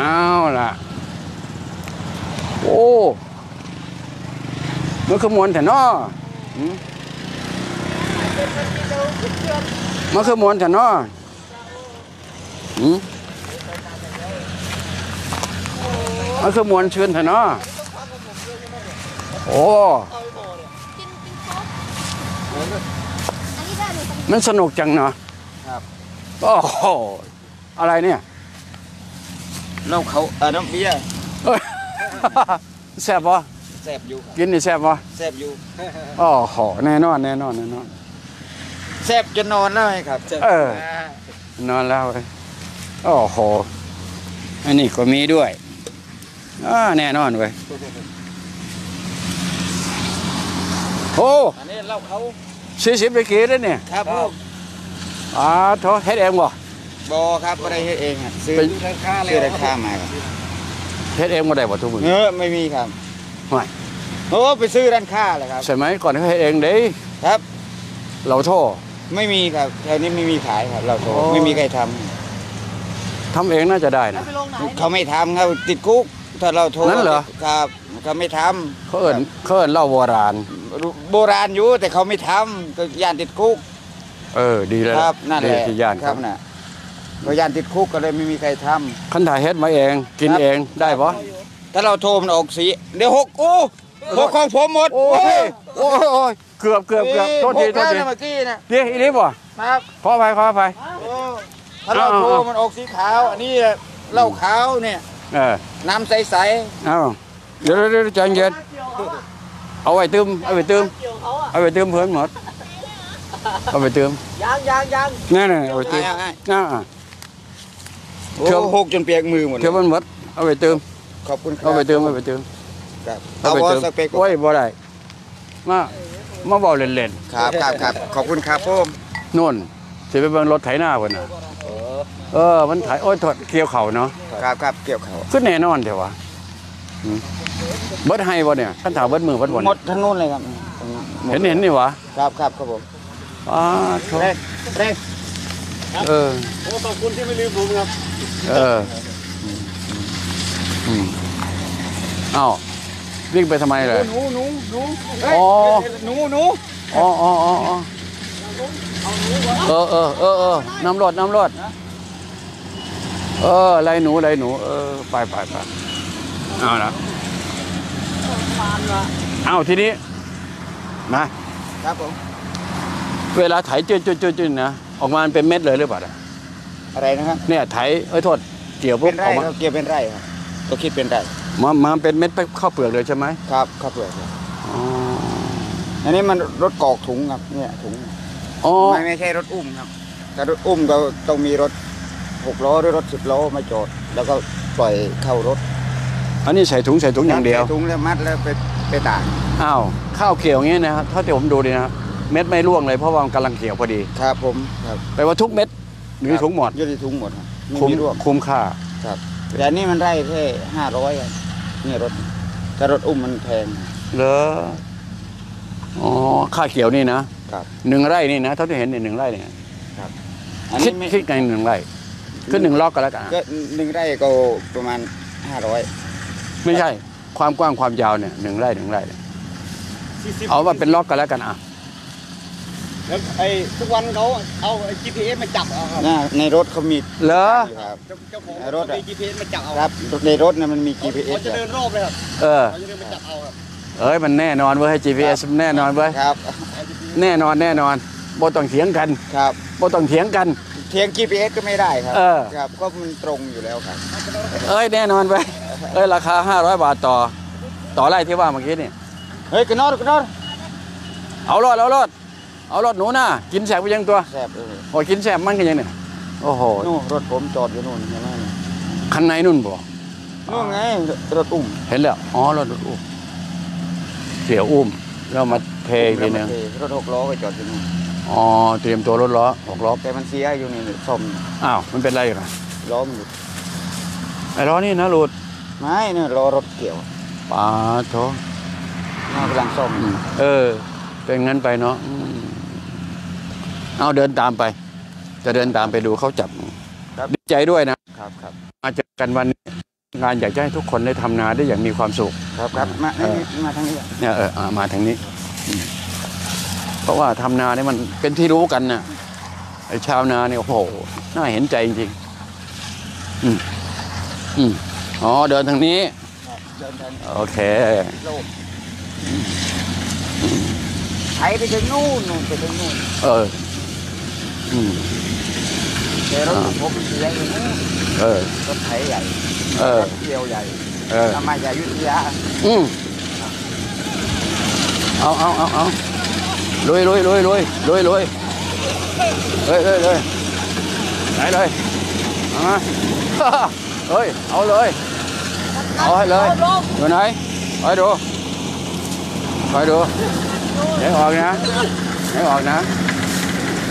เอาล่ะ โอ้มันคือมวนแต่นอหืมมันคือมวนแต่นอหืมมันคือมวนชื่นแต่นอโอ้กินกินครบอันนี้ได้เลยมันสนุกจังเนาะครับโอ้โหอะไรเนี่ย น้ำเขาเออน้ำเบียร์เอ้ยแซ่บปะแซ่บอยู่ครับกินนี่แซ่บปะแซ่บอยู่โอ้โหแน่นอนแน่นอนแน่นอนแซ่บจนนอนแล้วไงครับแซ่บเออนอนแล้วเว้ยโอ้โหอันนี้ก็มีด้วยอ่าแน่นอนเว้ยโอ้อันนี้เหล้าเขาสี่สิบไปกี่แล้วเนี่ยครับผมอ่าโถเฮ็ดเองบ่ บอครับไม่ได้เฮ็ดเองครับซื้อเป็นราคาซื้อราคามาครับเฮ็ดเองบ่ได้บ่ทุกมื้อเออไม่มีครับไม่โอ้ไปซื้อร้านค้าเลยครับ ใช่ไหมก่อนเขาเฮ็ดเองเด้ครับ เราโทษไม่มีครับแถวนี้ไม่มีขายครับ เราโทรโอ้ ไม่มีใครททำเองน่าจะได้นะำเขาไม่ทำครับติดคุก ถ้าเราโทรนั่นเหรอ ครับเขาไม่ทเขาเอิ้นเขาเอิ้นเหล้าโบราณำโบราณอยู่แต่เขาไม่ทำก็ย่านติดคุกเออดีแล้วครับนั่นแหละดีที่ย่านครับน่ะ ก็ย่านติดคุกก็เลยไม่มีใครทำ คันถ่ายเฮ็ดมาเอง กินครับเองได้บ่ถ้าเราโทรมันออกสีเดี๋ยวหกโอ้หกของผมหมดโอ้ยโอ้ยโอ้ยเกือบเกือบเกือบโทษทีหกโทษแล้วทีนะเมื่อกี้นะนี่อีนี่บ่ครับขออภัยขออภัย โอ้ถ้าเราเอาโทรเอามันออกสีขาวอันนี้เหล้าขาวเนี่ยเออน้ำใสเอาเดี๋ยวเดี๋ยวเดี๋ยวใจเย็นเอาไว้ตืมเอาไว้ตืมเอาไว้ตืมเพื่อนหมดเอาไว้ตืมยังยังยังนั่นน่ะเอาไว้ๆตืมอ่าอ่าๆ เชื่อมโอ้หกจนเปียกมือหมดเลเดี๋ยวยมันหมดเอาไว้ตืมขอบคุณครับเอาไว้ตืมเอาไว้ตืมครับเอาเอาไว้วอตืมสเปกโอ้ยบ่ได้มามาบอกเล่นครับครับครับขอบคุณครับผมๆนู่นสิไปเบิ่งรถไถนาเพิ่นน่ะเออมันไถโอ้ยถอดเกี่ยวเข่าเนาะครับครับเกี่ยวเขาคือแน่นอนเถอะวะหืมเบิดให้บ่เนี่ยคันถามเบิดมือเบิดบ่หมเนี่ยดทั้งนู้นเลยครับเห็นเห็นนี่วะครับครับครับผมอ้าโถแรกแรกเออโอ้ขอบคุณที่ไม่ลืมผมครับ เอออืมเอ้าวิ่งไปทำไมเลย หนูหนูหนูอ๋อ หนูหนูอ๋ออ๋ออ๋ออ๋อเออเออเออเออน้ำรดน้ำรดเออไรหนูไรหนู เออ ไปไปไปเอาละเอาทีนี้นะ ครับผม เวลาไถจืดจืดจืดจืดนะ ออกมามันเป็นเม็ดเลยหรือเปล่าน่ะ อะไรนะครับเนี่ยไถเอ้ยโทษเกี่ยวปุ๊เป็บนอไร่อกมาครับเกี่ยวเป็นไร่ครับก็คิดเป็นไร่มามาเป็นเม็ดไปเข้าวเปลือกเลยใช่ไหมครับครับเปลือกครับอ๋ออันนี้มันรถกอกถุงครับเนี่ยถุงอ๋อไม่ไม่ใช่รถอุ้มครับถ้ารถอุ้มก็ต้องมีรถหกล้อหรือรถสิบล้อมาจอดแล้วก็ปล่อยเข้ารถอันนี้ใส่ถุงใส่ถุงอย่างเดียวใส่ถุงแล้วมัดแล้วไปไปตากอ้าวข้าวเขียวอย่างนี้นะครับเท่าที่ผมดูดีนะครับเม็ดไม่ร่วงเลยเพราะว่ามันกำลังเขียวพอดี ครับผมครับแปลว่าทุกเม็ด อยู่ในถุงหมดอยู่ในถุงหมดครับไม่คุ้มมีร่วงคุ้มค่า ครับ แต่อันนี้มันไร่แค่ห้าร้อยนี่รถถ้ารถอุ้มมันแพง เหรออ๋อค่าเขียวนี่นะครับ หนึ่งไร่นี่นะเท่าที่เห็นเนี่ยหนึ่งไร่เนี่ยอันคินี้ดไม่คิดไงหนึ่งไร่ขึ้นหนึ่งล็อกก็แล้วกันก็หนึ่งไร่ก็ประมาณห้าร้อยไม่ใช่ ความกว้างความยาวเนี่ยหนึ่งไร่หนึ่งไร่เนี่ยสี่สิบเอาว่าเป็นล็อกก็แล้วกันอะ แล้วไอ้ทุกวันเขาเอาไอ้ GPS มาจับเอาครับนะในรถเขามีเหรออยู่ครับ เจ้าเจ้าของไอ้รถอะ มี GPS มาจับเอาครับในรถเนี่ยมันมี เขา GPS เขาจะเดินรอบเลยครับเออ เขาจะเดินมาจับเอาครับเอ้ยมันแน่นอนเว้ยให้ GPS มันแน่นอนเว้ย ครับแน่นอนแน่นอนบ่ต้องเถียงกันครับ บ่ต้องเถียงกัน เทียง GPS ก็ไม่ได้ครับเออ ครับ ก็มันตรงอยู่แล้วครับ เอ้ยแน่นอนไปเอ้ยราคา 500 บาทต่อ ต่อไร่ที่ว่าเมื่อกี้นี่ เฮ้ยกระนอดกระนอดเอารอดเอารอด เอารอดหนูน่ะกินแสบไปยังตัวแซ่บเลยโอ้ยกินแสบมันกันยังเนี่ยโอ้โหนู่นรถผมจอดอยู่นู่นเห็นไหมเนี่ยคันไหนนุ่นบ่นู่นไงรถอุ้มเห็นแล้วอ๋อรถรถอุ้มเสียอุ้มแล้วมาเทอีกทีหนึงรถหกล้อก็จอดอยู่นู่นอ๋อเตรียมตัวรถล้อหกล้อแต่มันเสียอยู่นี่ซ่อมอ้าวมันเป็นไรอยู่นะล้อมันหลุดไอ้ล้อนี่นะหลุดไม่เนี่ยล้อรถเกี่ยวปาโถน่ากำลังซ่อมอยู่เออเป็นงั้นไปเนาะอืม เอาเดินตามไป จะเดินตามไปดูเขาจับดีใจด้วยนะครับครับมาเจอกันวันนี้งานอยากจะให้ทุกคนได้ทำนาได้อย่างมีความสุขครับครับมาเออมาทางนี้ก่อนเนี่ยเอออะมาทางนี้อืมเพราะว่าทำนาเนี่ยมันเป็นที่รู้กันน่ะไอ้ชาวนาเนี่ยโอ้โหน่าเห็นใจจริงๆอืมอืมอ๋อเดินทางนี้เดินทางโอเคโลกไถไปถึงนู่นนู่นไปถึงนู่นเออ อืมแต่รถผมเสียอยู่นู่นเออรถไถใหญ่เออรถเกี่ยวใหญ่เออทำมาจากอยุทธ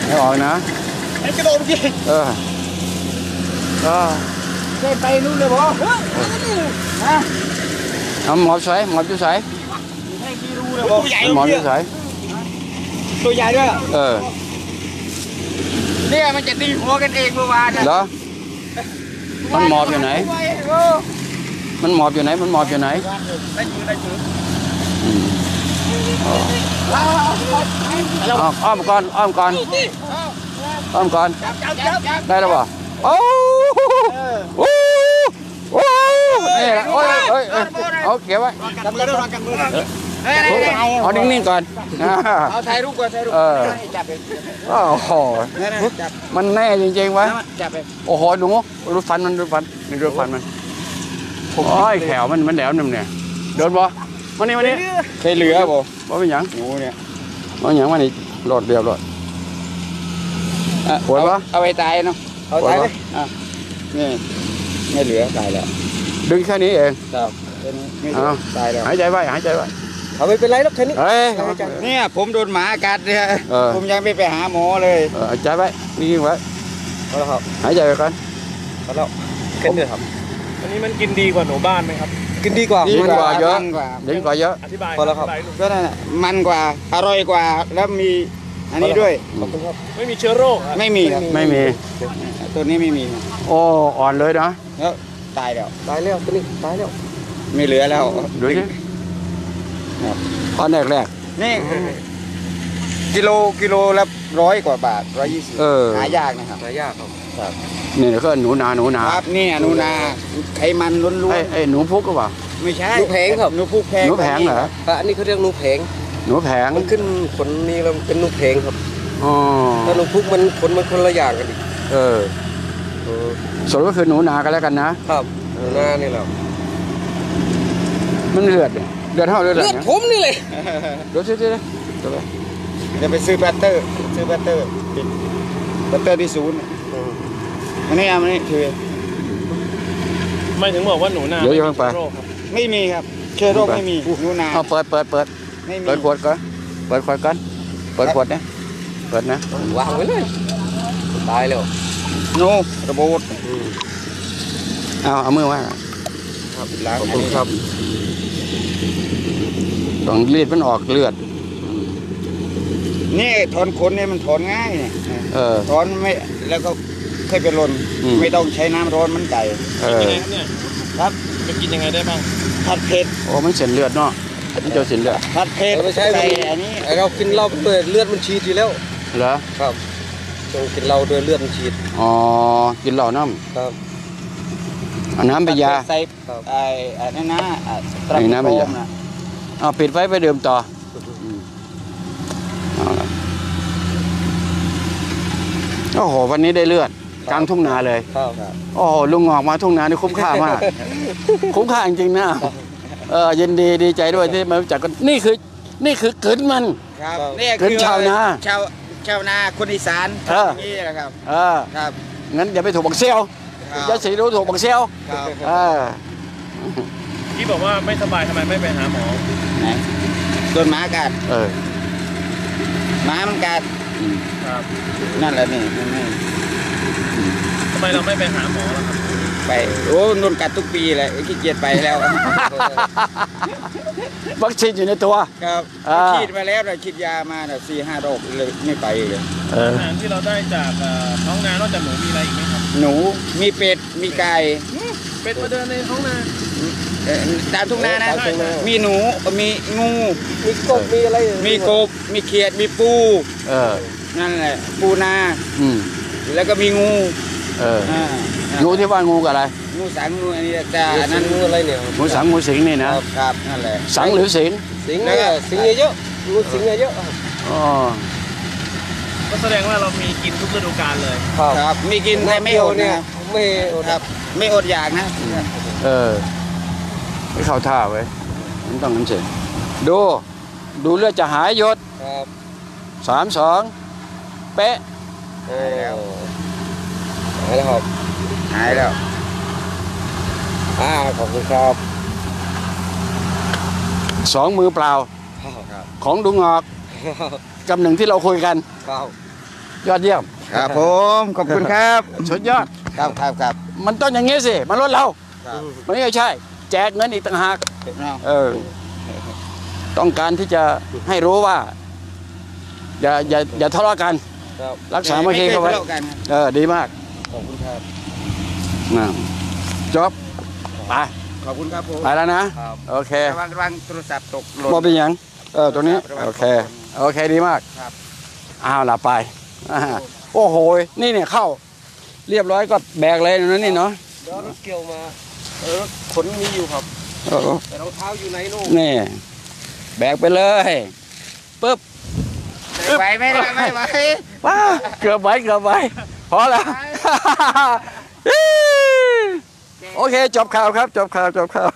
ยาอืมเอาเอาเอาเอาลุยลุยลุยลุยลุยลุยเลยเลยเลยไหนเลยเอามาเฮ้ยเอาเลยเอ้อยู่ไหนไปดูไปดูเดี๋ยวออกนะเดี๋ยวออกนะเดี๋ยวออกนะไอ้กระโดดเมื่อกี้เออเออได้ไปนู่นเลยบ่ฮะเอาหมก่อนอ้อมก่อนอ้อมก่อนได้แล้วป่ะโอ้โหโอ้โหนี่ละโอ้ยเอ้ยเอ้ยเอาเขียวไว้กันมือด้วยกันมือเฮ้ยไหนไหนเอานิ่งๆก่อนเอาถ่ายรูปก่อนถ่ายรูปจับไปโอ้โหนั่นๆจับมันแน่จริงๆวะจับไปโอ้โหหนูดูฟันมันดูฟันนี่ดูฟันมันโอ้ยแขวมันมันแหลมนิ่มเนี่ยเดินบ่ มานี่มานี่เคยเหลือบ่บ่เป็นหยังหนูเนี่ยบ่เป็นหยังมานี่โหลดเรียบร้อยอะปวดปะเอาเอาไปตายเนาะเอาปวดตายปะเลยอะนี่ไม่เหลือตายแล้ว ดึงแค่นี้เองครับเป็นไม่เหลือเอาตายแล้วหายใจไว้หายใจไว้เอาไม่เป็นไรหรอกแค่นี้เฮ้ยเนี่ยผมโดนหมากัดเนี่ยเออผมยังไม่ไปหาหมอเลยเออหายใจไว้นิ่งๆไว้เอาละครับหายใจไว้ก่อนเอาแล้วแค่นี้ครับอันนี้มันกินดีกว่าหนูบ้านไหมครับ กินดีกว่าดีกว่าเยอะมันกว่าดีกว่าเยอะอธิบายพอแล้วครับก็นั่นน่ะมันกว่าอร่อยกว่าแล้วมีอันนี้ด้วยขอบคุณครับไม่มีเชื้อโรคครับไม่มีครับไม่มี ตัวนี้ไม่มีโอ้อ่อนเลยนะแล้วตายแล้วตายแล้วตัวนี้ตายแล้วไม่เหลือแล้วดูสิครับตอนแรกแรกนี่กิโลกิโลละร้อยกว่าบาทร้อยยี่สิบเออหายากนะครับหายากครับ ๆนี่ก็หนูนาหนูนาครับนี่อนุนาไขมันล้วนไอ้ไอ้หนูพุกก็เปล่า ๆไม่ใช่หนูแผงครับ หนูพุกแพงหนูแผงเหรอ อะอันนี้เขาเรียกหนูแผง หนูแผงมันขึ้นขนนี้แล้วเป็นหนูแผงครับอ๋อถ้าหนูพุกมันขนมันคนละอย่างกันอีกเออเออสรุปก็คือหนูนากันแล้วกันนะ ครับหนูหน้านี่แหละมันเลือดเนี่ยเลือดเท่าเลือดอะไรเลือดนะผมนี่เลยดูสิดูสิดูสิจะไปซื้อแบตเตอร์ ซื้อแบตเตอร์ติดแบตเตอร์ที่ศูนย์ อันนี้เอามานี่ถือไม่ถึงบอกว่าหนูนาเดี๋ยวอย่าเพิ่งไป โรคครับไม่มีครับ เชื้อโรคไม่มีหนูนาเอาเปิดเปิดเปิดไม่มีเปิดขวดก่อนเปิดขวดก่อนเปิดขวดเนี่ยเปิดนะวางไว้เลยตายแล้วโนระบบเอาเอามือไว้ล้างขอบคุณครับต้องรีดมันออกเลือด นี่ถอนขนเนี่ยมันถอนง่ายเนี่ยเออถอนไม่แล้วก็ ค่อยไปลนอืม ไม่ต้องใช้น้ำร้อนมันไก่เอกินอยังไงครับเนี่ยครับจะกินยังไงได้บ้างผัดเผ็ดโอ้มันเส้นเลือดเนาะมันเจะเส้นเลือดผัดเผ็ดไม่ใช่ใส่อันนี้ไอเรากินเหล้าเปิดเลือดมันฉีดอยู่แล้วเหรอครับต้องกินเหล้าด้วยเลือดมันฉีดอ๋อกินเหล้าน้ครับำเอาน้ำไปยา ใส่ครับ ไอ้ไอ้นั่นนะไอ้ตรัไอ้น้ำไปยาโฟมะเอาปิดไว้ไปดื่มต่ออืมเอาละโอ้โหวันนี้ได้เลือด กลางทุ่งนาเลยครับโอ้โหลุงงอกมาทุ่งนานี่คุ้มค่ามาก คุ้มค่าจริงๆนะเออยินดีดีใจด้วยที่มารู้จักกันนี่คือนี่คือกึนมัน ครับครับนี่เป็นคือชาวนา ชาวชาวนาคนอีสานเออนี่แหละครับเออครับงั้นอย่าไปถูกบักเซลครับอย่าสีรู้ถูกบักเซลครับเออที่บอกว่าไม่สบายทำไมไม่ไปหาหมอไหนโดนหมากัดเออหมามันกัดครับ นั่นแหละนี่นี่นี่ ทำไมเราไม่ไปหาหมอล่ะครับ ไป โอ้โดนกัดทุกปีเลยขี้เกียจไปแล้ว วัคซีนอยู่ในตัว ครับอ่า ฉีดมาแล้วเราฉีดยามาน่ะสี่ห้าโรคเลยไม่ไปเลยเออ อาหารที่เราได้จากเอ่อท้องนานอกจากหมูมีอะไรอีกไหมครับหนูมีเป็ดมีไก่เป็ดมาเดินในท้องนา เอ่อตามทุ่งนานะ ตามทุ่งนา มีหนูมีงูมีกบมีอะไรมีกบมีเขียดมีปูเออ นั่นแหละปูนา อืม แล้วก็มีงูเอออ่างูที่ว่างูกับอะไรงูสังงูอันนี้แต่อันนั่นั้นนงูอะไรเนี่ยงูสังงูสิงนี่คนะรับครับนั่นแหละสังหรือสิงสิงเนี่ยสิงเยอะๆงูสิงเยอะอ๋อก็แสดงว่าเรามีกินทุกฤดูกาลเลย ๆครับครับมีกินแต่ไม่อดเนี่เนี่ยยไม่อดครับไม่อดอยากนะ เออไม่เข้าท่าไว้ยมันต้องนั้นสิดู ดูเลือดจะหายหยดครับสามสองเป๊ะ โอ้หายแล้วครับหายแล้วอ่าขอบคุณครับสองมือเปล่าครับของดุงงอกกำหนึ่งที่เราคุยกันครับยอดเยี่ยมครับผมขอบคุณครับสุดยอดครับครับครับมันต้องอย่างงี้สิมันลดเราครับไม่ใช่ แจกเงินอีกต่างหากเอาเออต้องการที่จะให้รู้ว่า อย่าอย่าอย่าทะเลาะกันค รับรักษามาคีเข้าไว้ม่คยทะเลาะกันครับเออดีมาก ขอบคุณครับนะจบไปขอบคุณครับผมไปแล้วนะครับโอเคระวังระวังโทรศัพท์ตกหล่นมอเป็นหยังเออตัวนี้ระวังโอเคโอเคดีมากครับอ้าวหลับไปอ่าโอ้โหนี่เนี่ยเข้า เรียบร้อยก็แบกเลยนะนี่เนาะเดี๋ยวรถเกี่ยวมาเออรถขนมีอยู่ครับเออแต่รองเท้าอยู่ไหนนู่นนี่แบกไปเลยปึ๊บไม่ไหวไม่ได้ไม่ไหว ว้าเกือบไหวเกือบไหวพอแล้ว โอเคจบข่าวครับจบข่าวจบข่าว